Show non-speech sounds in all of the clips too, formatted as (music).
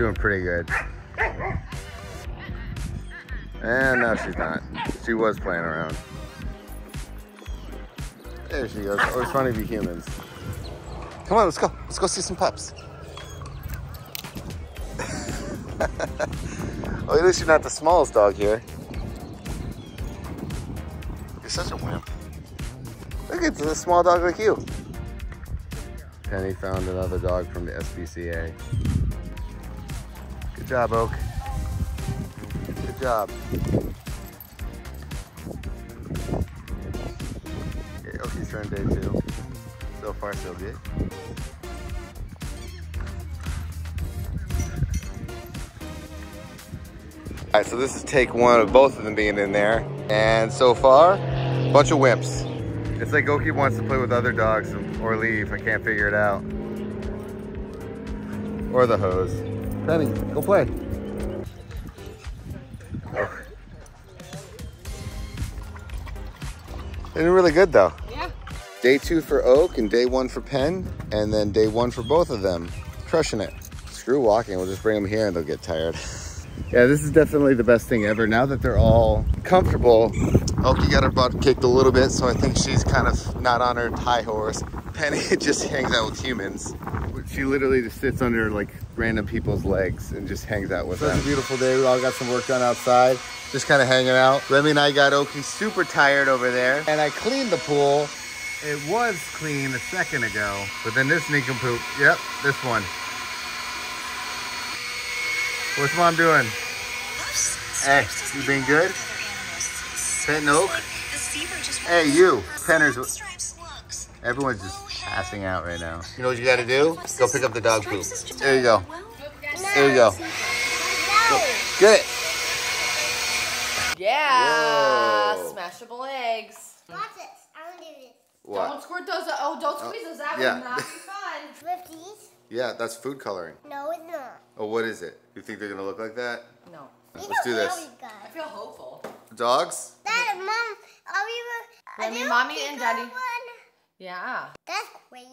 doing pretty good. And now she's not. She was playing around. There she goes. Oh, it's funny to be humans. Come on, let's go. Let's go see some pups. (laughs) well, at least you're not the smallest dog here. You're such a wimp. Look, it's a small dog like you. Penny found another dog from the SPCA. Good job, Oak. Good job. Okay, Oakie's turned day two. So far, so good. All right, so this is take one of both of them being in there. And so far, a bunch of wimps. It's like Okie wants to play with other dogs or leave. I can't figure it out. Or the hose. Penny, go play. Oh. They did really good though. Yeah. Day two for Oak and day one for Penn, and then day one for both of them. Crushing it. Screw walking, we'll just bring them here and they'll get tired. (laughs) yeah, this is definitely the best thing ever. Now that they're all comfortable, Okie got her butt kicked a little bit, so I think she's kind of not on her high horse. Penny (laughs) just hangs out with humans. She literally just sits under like random people's legs and just hangs out with them. It's a beautiful day. We all got some work done outside. Just kind of hanging out. Remi and I got Okie super tired over there. And I cleaned the pool. It was clean a second ago, but then this nincompoop. Yep, this one. What's mom doing? Hey, you being good? Petting Oak? Hey, you. Penners. Everyone's just passing out right now. You know what you gotta do? Go pick up the dog poop. There you go. There you go. No. Get it. Yeah. Whoa. Smashable eggs. Watch this. I want to do this. Don't squirt those. Oh, don't squeeze those out. yeah. Would not be fun. With these? Yeah, that's food coloring. No, it's not. Oh, what is it? You think they're gonna look like that? No. These Let's are do this. really I feel hopeful. Dogs? Dad, mom, are we? Are Let me- mommy and daddy. One? Yeah. That's crazy.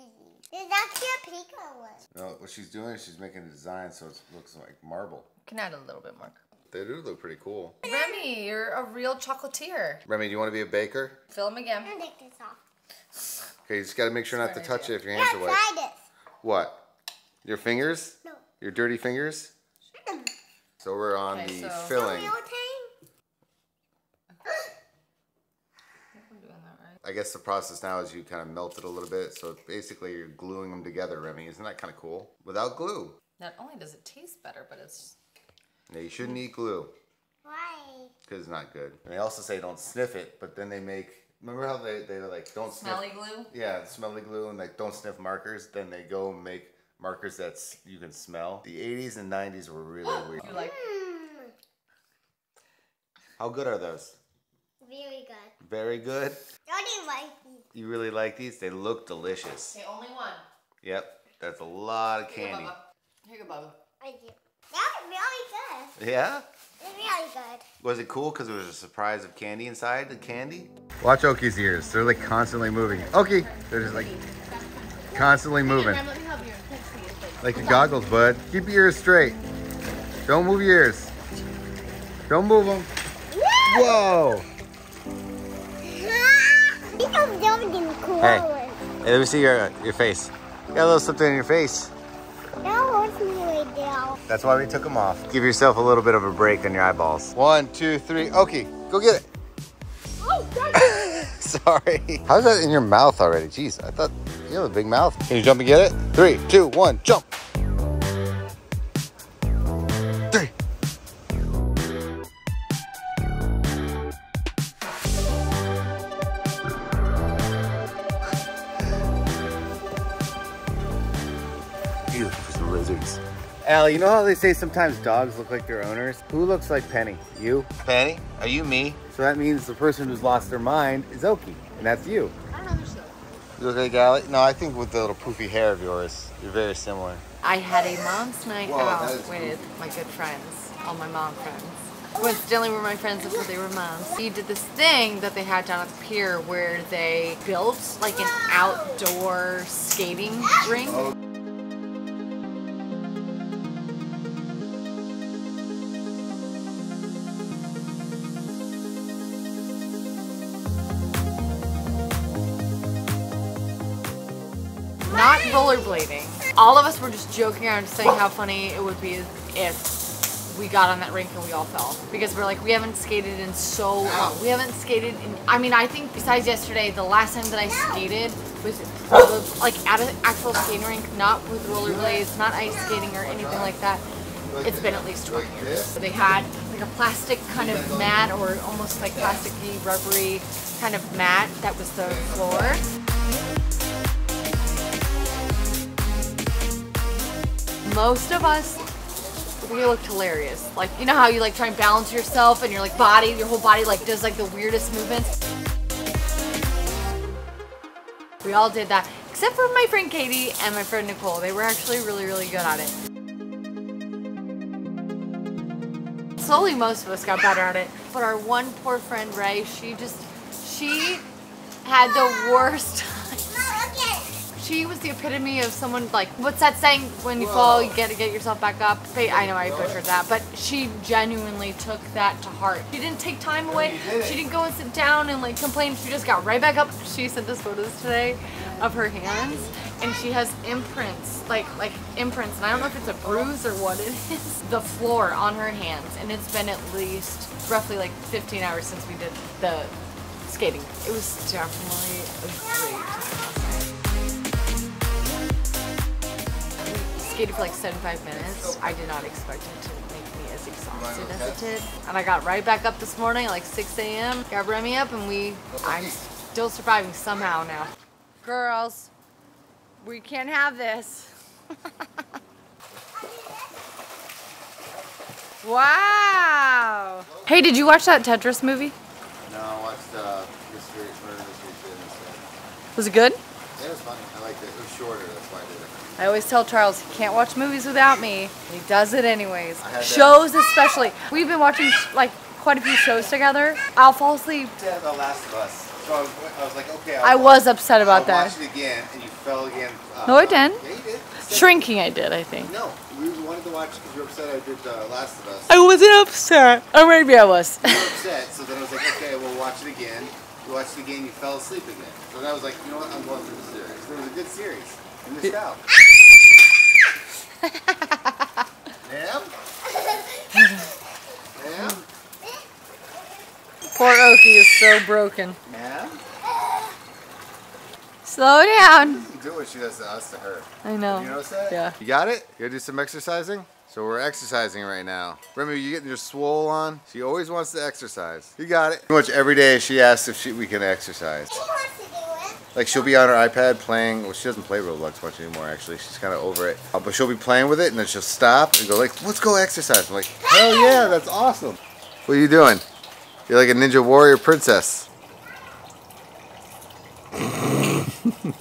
There's actually a Pico one. No, what she's doing is she's making a design so it looks like marble. Can add a little bit more. They do look pretty cool. Remi, you're a real chocolatier. Remi, do you want to be a baker? Fill them again. I'm gonna take this off. Okay, you just gotta make sure not to touch it if your Yeah, hands are wet. try this. What? Your fingers? No. Your dirty fingers? So we're on Okay, the so- filling. Real thing? I'm doing that right. I guess the process now is you kind of melt it a little bit. So basically you're gluing them together, Remi. Isn't that kind of cool? Without glue. Not only does it taste better, but it's Yeah, you shouldn't eat glue Why? because it's not good. And they also say don't sniff it, but then they make, remember how they, they're like, don't smelly sniff. Smelly glue. Yeah, smelly glue and like don't sniff markers. Then they go and make markers that's you can smell. The 80s and 90s were really (gasps) weird. You like? Hmm. How good are those? Very good. Very good. Don't like these. You really like these? They look delicious. Okay, only one. Yep, that's a lot of Here you go, candy. Bubba. Here you go, Bubba. I do. That was really good. Yeah? It's really good. Was it cool because there was a surprise of candy inside the candy? Watch Okie's ears. They're like constantly moving. Okie! They're just like constantly moving. let me help you. Like your goggles, bud. Keep your ears straight. Don't move your ears. Don't move them. Whoa! These are something cool. Hey. Hey, let me see your your face. You got a little something in your face. That was me right there. That's why we took them off. Give yourself a little bit of a break on your eyeballs. One, two, three. Okay, go get it. Oh, (laughs) Sorry. How's that in your mouth already? Jeez, I thought you have a big mouth. Can you jump and get it? Three, two, one, jump. Three. You looking for some lizards. Al, you know how they say sometimes dogs look like their owners? Who looks like Penny? You? Penny? Are you me? So that means the person who's lost their mind is Okie, and that's you. I don't know this You look like Allie? No, I think with the little poofy hair of yours, you're very similar. I had a mom's night Whoa, out with my good friends, all my mom friends. Was Coincidentally, were my friends before they were moms. We did this thing that they had down at the pier where they built like an outdoor skating rink. Oh. Rollerblading. All of us were just joking around, saying how funny it would be if we got on that rink and we all fell. Because we're like, we haven't skated in so long. We haven't skated in, I mean, I think besides yesterday, the last time that I skated was probably, like at an actual skating rink, not with rollerblades, not ice skating or anything like that. It's been at least 20 years. They had like a plastic kind of mat or almost like plasticky, rubbery kind of mat that was the floor. Most of us, we looked hilarious. Like, you know how you like try and balance yourself and your like body, your whole body like does like the weirdest movements? We all did that, except for my friend Katie and my friend Nicole. They were actually really, really good at it. Slowly, most of us got better at it. But our one poor friend Ray, she just, she had the worst. (laughs) She was the epitome of someone like, what's that saying? When you fall, you get to get yourself back up. I know I butchered that, but she genuinely took that to heart. She didn't take time away. She didn't go and sit down and like complain. She just got right back up. She sent us photos today of her hands, and she has imprints, like like imprints, and I don't know if it's a bruise or what it (laughs) is. The floor on her hands, and it's been at least roughly like 15 hours since we did the skating. It was definitely a great skated for like 75 minutes. I did not expect it to make me as exhausted as it did. And I got right back up this morning at like 6 a.m. Got Remi up and we, I'm still surviving somehow now. Girls, we can't have this. (laughs) wow. Hey, did you watch that Tetris movie? No, I watched uh, Mystery Murder Mystery. Was it good? Yeah, it was funny. I liked it. It was shorter. That's why I did it. I always tell Charles he can't watch movies without me. He does it anyways. Shows especially. We've been watching like quite a few shows together. I'll fall asleep. Yeah, The Last of Us. So I was, I was like, okay. I'll I was upset about I'll that. watch it again, and you fell again. Uh, No, I didn't. Yeah, you did. Shrinking, I did. I think. No, we wanted to watch because you were upset I did uh, Last of Us. I wasn't upset. Or maybe I was. You were upset, so then I was like, okay, we'll watch it again. You watched it again, you fell asleep again. So then I was like, you know what, I'm going through the series. It was a good series. You missed out. Ma'am? Ma'am? Poor Oki is so broken. Ma'am? Slow down. Do what she does to us to her. I know. You notice that? Yeah. You got it? You gotta do some exercising? So we're exercising right now. Remember, you getting your swole on? She always wants to exercise. You got it. Pretty much every day she asks if she, we can exercise. Like she'll be on her iPad playing. Well, she doesn't play Roblox much anymore. Actually, she's kind of over it. Uh, but she'll be playing with it, and then she'll stop and go like, "Let's go exercise." I'm like, "Hell yeah, that's awesome." What are you doing? You're like a ninja warrior princess. I'm doing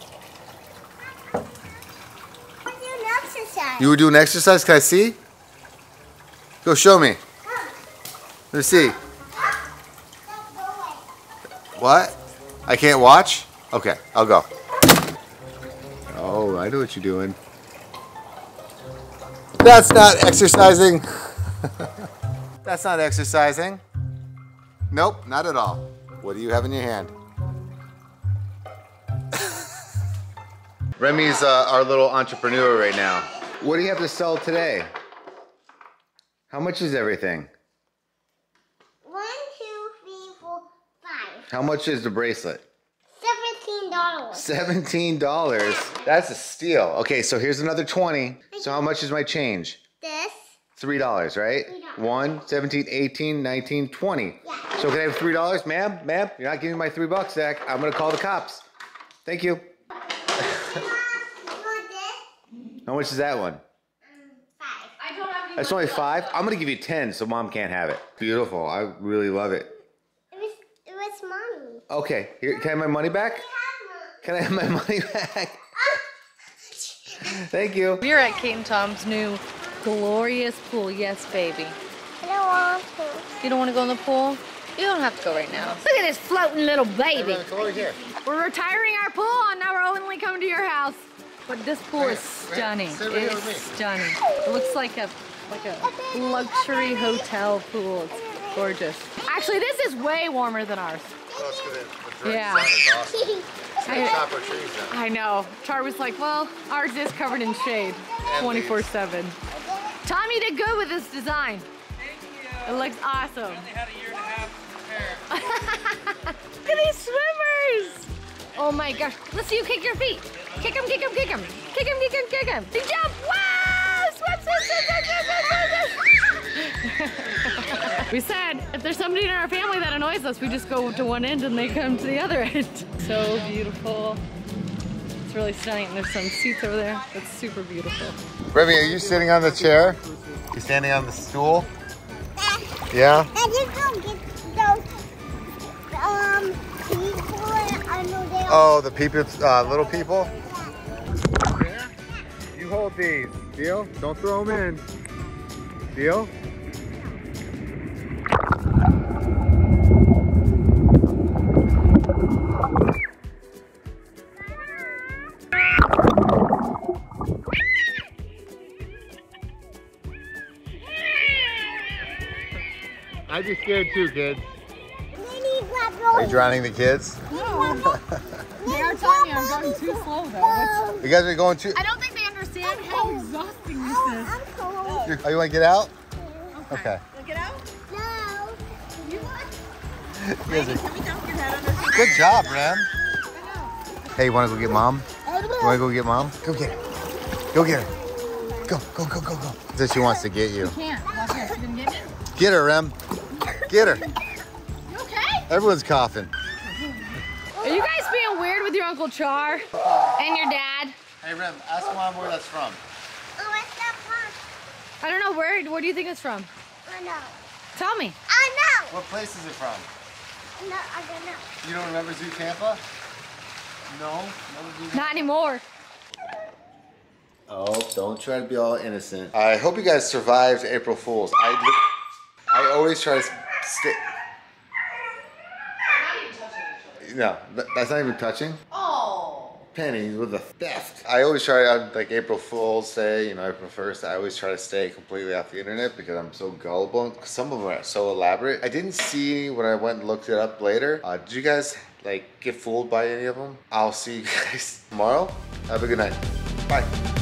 exercise. You were doing exercise? Can I see? Go show me. Let me see. What? I can't watch? Okay, I'll go. Oh, I know what you're doing. That's not exercising. (laughs) That's not exercising. Nope, not at all. What do you have in your hand? (laughs) Remi's uh, our little entrepreneur right now. What do you have to sell today? How much is everything? One, two, three, four, five. How much is the bracelet? Seventeen dollars. Seventeen dollars. That's a steal. Okay, so here's another twenty. So how much is my change? This. Three dollars, right? $3. One, 17, 18, 19, 20. Yeah. So can I have three dollars? Ma'am, ma'am, you're not giving me my three bucks, Zach. I'm gonna call the cops. Thank you. You want this? (laughs) How much is that one? Um, five. I don't have any That's only five. I'm gonna give you ten, so mom can't have it. Beautiful. I really love it. It was. It was mommy. Okay, here, can I have my money back? Have one. Can I have my (laughs) money back? Thank you. We're at Kate and Tom's new glorious pool. Yes, baby. I don't want to. You don't want to go in the pool? You don't have to go right now. Look at this floating little baby. Come over here. We're retiring our pool and now we're only coming to your house. But this pool is Right, right. stunning. Right It's with stunning. It looks like a like a luxury hotel pool. It's Gorgeous. Actually, this is way warmer than ours. Well, it's 'cause it- the direct Yeah. sun is awesome. I, Top of trees then. I know. Char was like, well, ours is covered in shade 24 7. Tommy did good with this design. It looks awesome. (laughs) Look at these swimmers. Oh my gosh. Let's see you kick your feet. Kick them, kick them, kick them. Kick them, kick them, kick them. Big jump. Wow! Swim, swim, swim, swim, swim, swim, swim, swim. (laughs) we said if there's somebody in our family that annoys us, we just go to one end and they come to the other end. (laughs) So beautiful. It's really stunning. There's some seats over there. That's super beautiful. Remi, are you sitting on the chair? You standing on the stool? Yeah? I just go get those um people I know Oh, the people, uh, little people? You hold these. Deal? Don't throw them in. Deal? I'd be scared too, kids. Are you drowning the kids? (laughs) They are telling me I'm going too slow though. You guys are going too. I don't think they understand how exhausting this is. I'm cold. Oh. You're, oh, you want to get out? Okay. No. You guys (laughs) are- Good job, Rem. Hey, you want to go get mom? You want to go get mom? Go get her. Go get her. Go, go, go, go, go. Says she wants to get you. Can't. Watch here. You didn't get it? Get her, Rem. Get her. You okay? Everyone's coughing. Are you guys being weird with your Uncle Char and your dad? Hey, Rem, ask mom where that's from. Oh, what's that fun? I don't know. Where, where do you think it's from? I know. Tell me. I know. What place is it from? No, I don't know. You don't remember Zoo Tampa? No? Zoo Not anymore. Oh, don't try to be all innocent. I hope you guys survived April Fools. I, I always try to s- stay. No, th- that's not even touching. Oh. Penny with the theft. I always try on like April Fool's Day, you know, April 1st. I always try to stay completely off the internet because I'm so gullible. Some of them are so elaborate. I didn't see when I went and looked it up later. Uh, did you guys like get fooled by any of them? I'll see you guys (laughs) tomorrow. Have a good night. Bye.